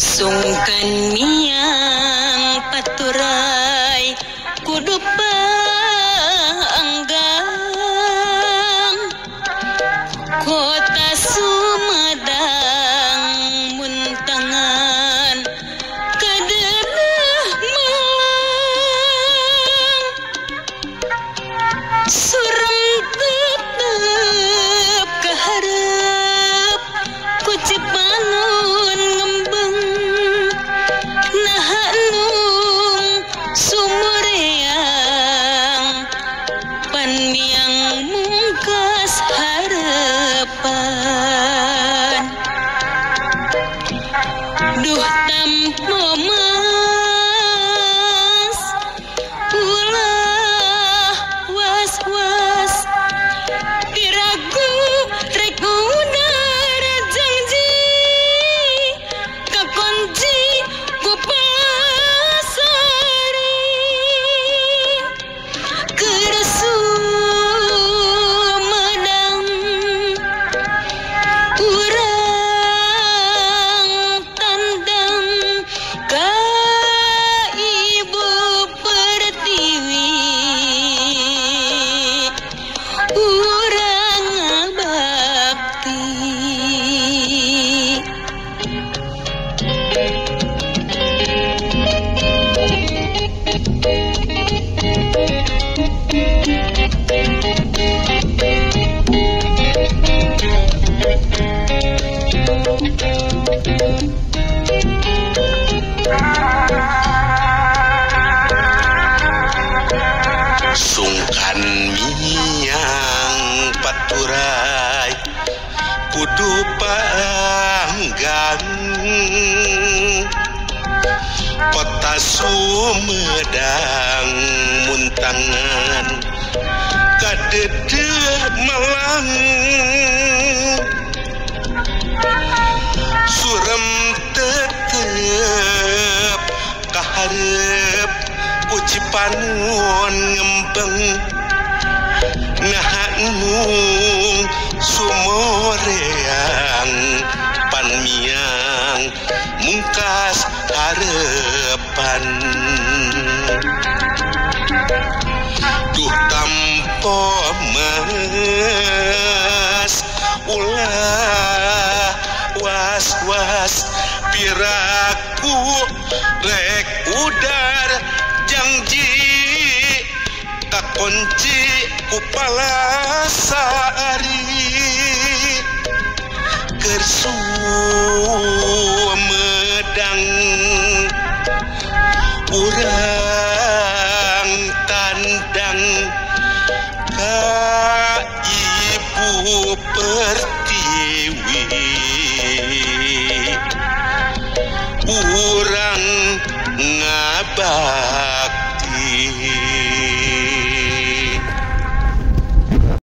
sungkan miang paturai kudu pa được tâm của Baturai Kudu Panggang. Kota Sumedang Muntangan Kadede Malang. Surem tetep Kaharep Ucipan ngembeng. nahanmu sumoreang panmiang mungkas harapan duh tampo mas ulah was was piraku rek udar janji tak kunci kupala sari kersu medang urang tandang ka ibu pertiwi. Urang ngabar